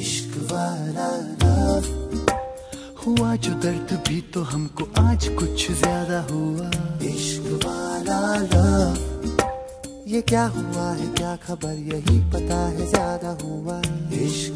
इश्क वाला लव। हुआ जो दर्द भी तो हमको आज कुछ ज़्यादा हुआ। इश्क वाला लव। ये क्या हुआ है, क्या खबर, यही पता है